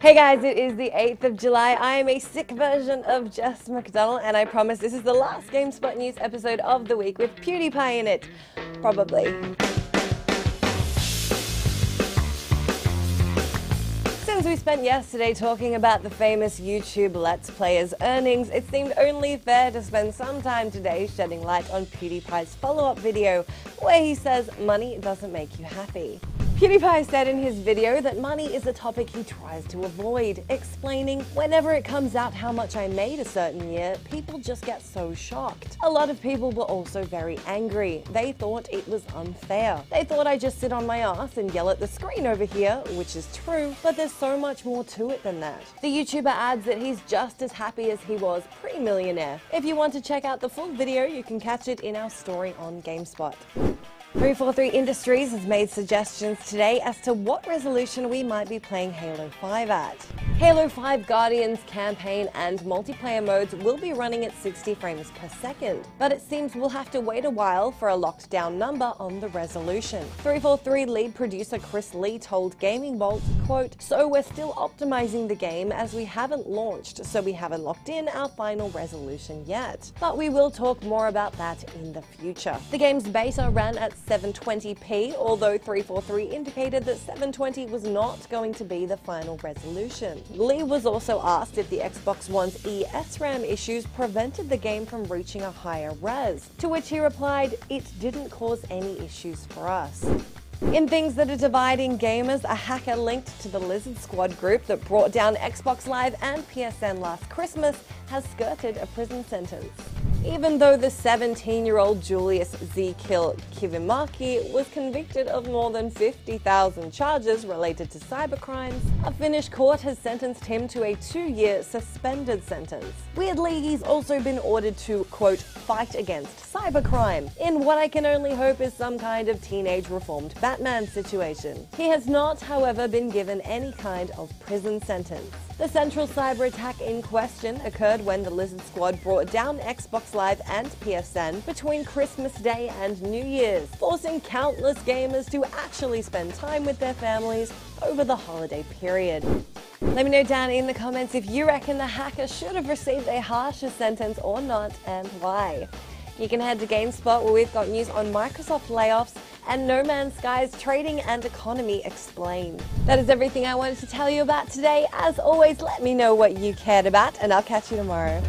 Hey guys, it is the 8th of July. I am a sick version of Jess McDonell, and I promise this is the last GameSpot News episode of the week with PewDiePie in it. Probably. Since we spent yesterday talking about the famous YouTube Let's Players' earnings, it seemed only fair to spend some time today shedding light on PewDiePie's follow up video where he says money doesn't make you happy. PewDiePie said in his video that money is a topic he tries to avoid, explaining, whenever it comes out how much I made a certain year, people just get so shocked. A lot of people were also very angry. They thought it was unfair. They thought I just sit on my ass and yell at the screen over here, which is true, but there's so much more to it than that. The YouTuber adds that he's just as happy as he was pre-millionaire. If you want to check out the full video, you can catch it in our story on GameSpot. 343 Industries has made suggestions today as to what resolution we might be playing Halo 5 at. Halo 5 Guardians campaign and multiplayer modes will be running at 60 frames per second, but it seems we'll have to wait a while for a locked down number on the resolution. 343 lead producer Chris Lee told Gaming Bolt, quote, So we're still optimizing the game as we haven't launched, so we haven't locked in our final resolution yet. But we will talk more about that in the future. The game's beta ran at 720p, although 343 indicated that 720 was not going to be the final resolution. Lee was also asked if the Xbox One's ESRAM issues prevented the game from reaching a higher res, to which he replied, It didn't cause any issues for us. In things that are dividing gamers, a hacker linked to the Lizard Squad group that brought down Xbox Live and PSN last Christmas has skirted a prison sentence. Even though the 17 year old Julius Zeekill Kivimaki was convicted of more than 50,000 charges related to cybercrimes, a Finnish court has sentenced him to a two year suspended sentence. Weirdly, he's also been ordered to, quote, fight against cybercrime, in what I can only hope is some kind of teenage reformed Batman situation. He has not, however, been given any kind of prison sentence. The central cyber attack in question occurred when the Lizard Squad brought down Xbox Live and PSN between Christmas Day and New Year's, forcing countless gamers to actually spend time with their families over the holiday period. Let me know down in the comments if you reckon the hacker should have received a harsher sentence or not and why. You can head to GameSpot where we've got news on Microsoft layoffs and No Man's Sky's trading and economy explained. That is everything I wanted to tell you about today. As always, let me know what you cared about, and I'll catch you tomorrow.